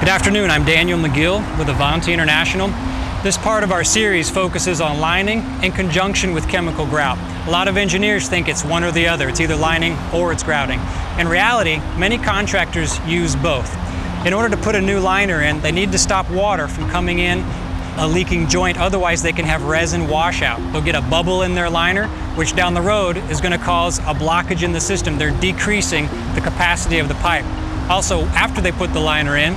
Good afternoon, I'm Daniel McGill with Avanti International. This part of our series focuses on lining in conjunction with chemical grout. A lot of engineers think it's one or the other. It's either lining or it's grouting. In reality, many contractors use both. In order to put a new liner in, they need to stop water from coming in a leaking joint, otherwise they can have resin washout. They'll get a bubble in their liner, which down the road is going to cause a blockage in the system. They're decreasing the capacity of the pipe. Also, after they put the liner in,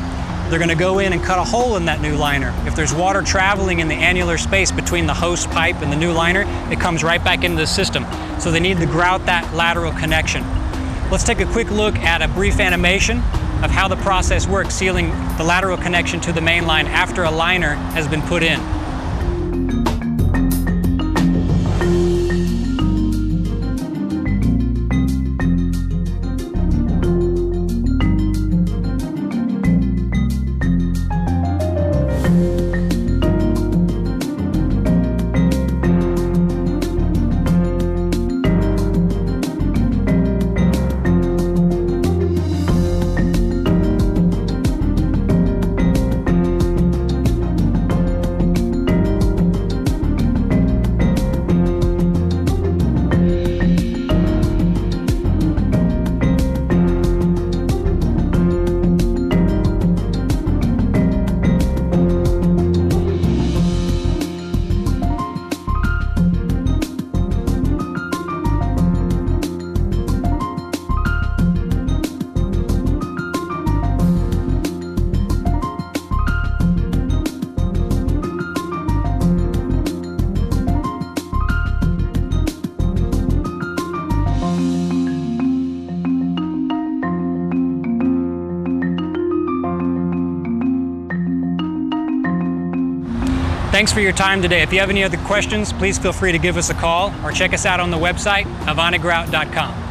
they're going to go in and cut a hole in that new liner. If there's water traveling in the annular space between the host pipe and the new liner, it comes right back into the system. So they need to grout that lateral connection. Let's take a quick look at a brief animation of how the process works, sealing the lateral connection to the main line after a liner has been put in. Thanks for your time today. If you have any other questions, please feel free to give us a call or check us out on the website, avantigrout.com.